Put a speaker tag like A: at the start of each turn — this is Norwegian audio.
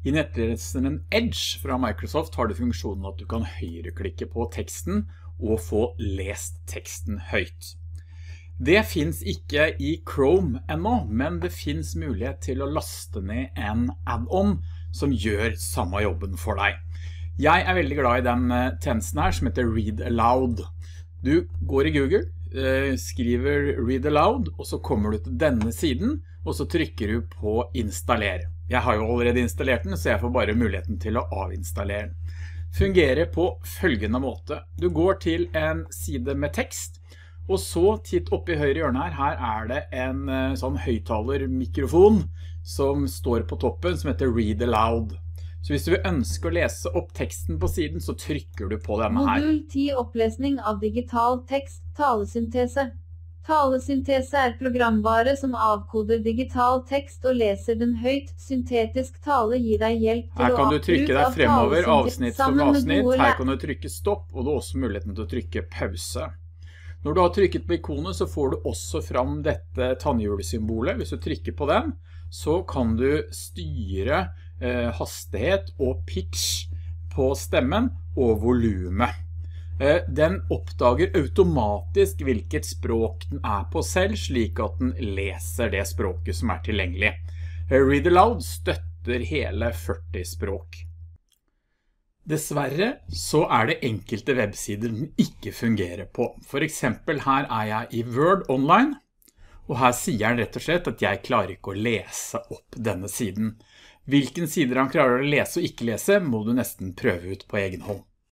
A: I nettleseren Edge fra Microsoft har du funksjonen at du kan høyreklikke på teksten og få lest teksten høyt. Det finns ikke i Chrome ennå, men det finns mulighet til å laste ned en add-on som gjør samme jobben for deg. Jeg er veldig glad i den eh, tjenesten her som heter Read Aloud. Du går i Google, eh, skriver Read Aloud, og så kommer du til denne siden, og så trykker du på installer. Jeg har jo allerede installert den, så jeg får bare muligheten til å avinstallere den. Fungerer på følgende måte. Du går til en side med tekst, og så titt oppe i høyre hjørne her, her er det en eh, sånn høyttalermikrofon som står på toppen som heter Read Aloud. Så hvis du ønsker å lese opp teksten på siden, så trykker du på denne her.
B: Modul 10 opplesning av digital tekst, talesyntese. Talesyntese er programvare som avkoder digital tekst og leser den høyt. Syntetisk tale gir deg hjelp til å Her
A: kan du trykke deg fremover, avsnitt for avsnitt. Her kan du trykke stopp, og du har også muligheten til å trykke pause. Når du har trykket på ikonet, så får du også fram dette tannhjulsymbolet. Hvis du trykker på den, så kan du styre eh, hastighet og pitch på stemmen og volumet. Eh, Den oppdager automatisk hvilket språk den er på selv, slik at den leser det språket som er tilgjengelig. Eh, Read Aloud støtter hele 40 språk. Dessverre så er det enkelte websider den ikke fungerer på. For eksempel her er jeg i Word Online, og her sier han rett og slett at jeg klarer ikke å lese opp denne siden. Hvilken sider han klarer å lese og ikke lese må du nesten prøve ut på egen hånd.